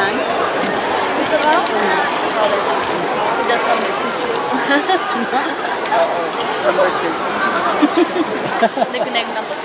zijn. Is dat wel? Ja, het. Dat is wel met tissue. Dat wordt het. Ik denk dat het.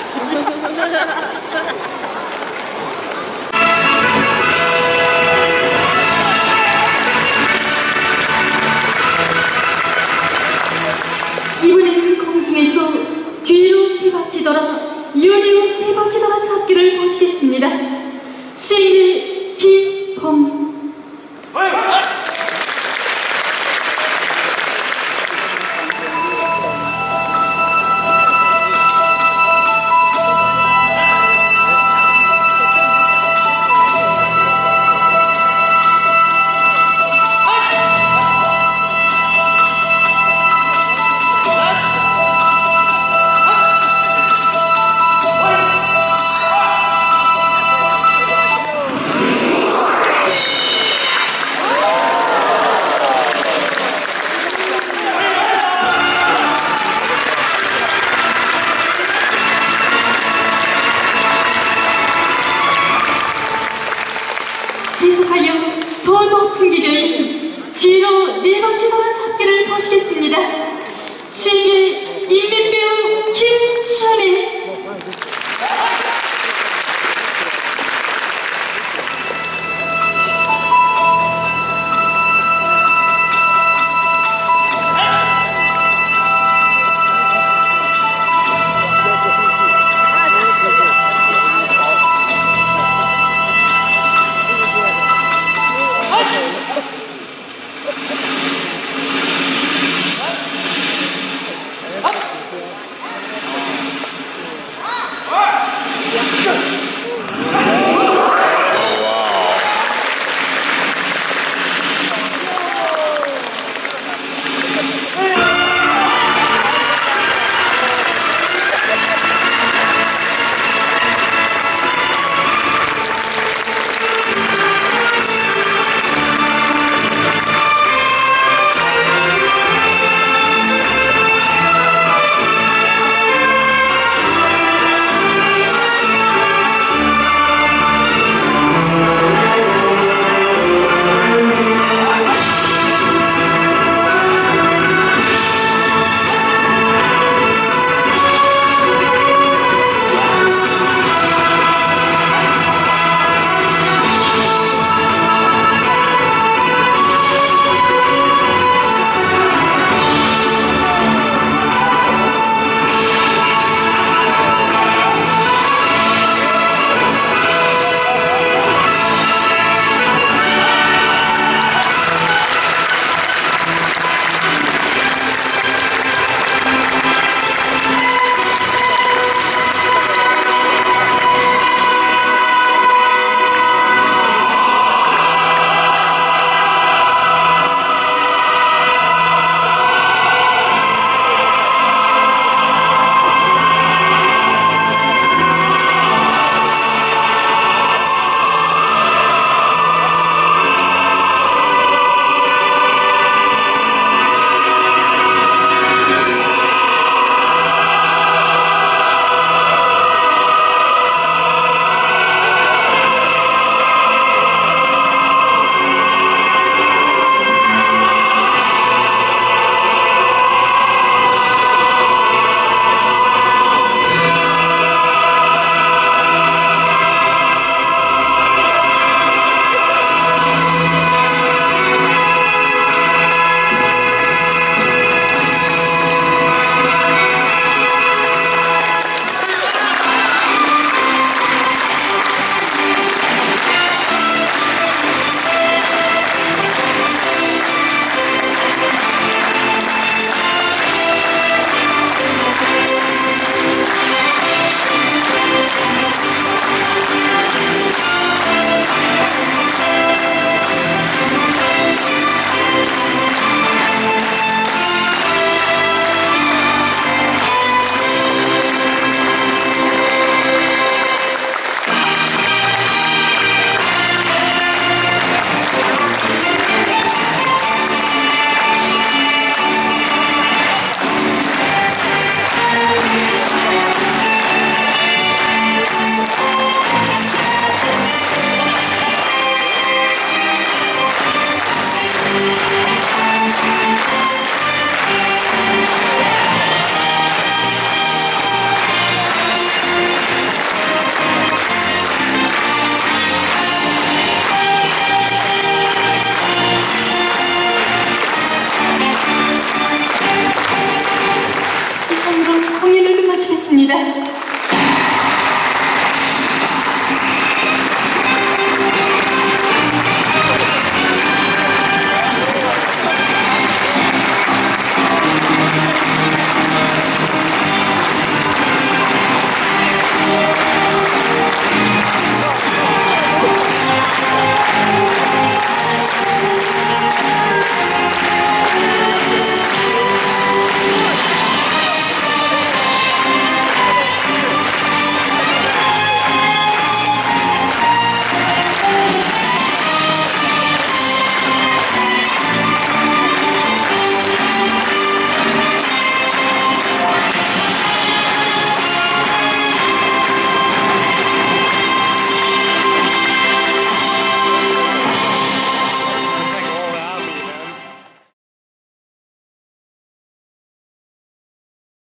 공연을 마치겠습니다.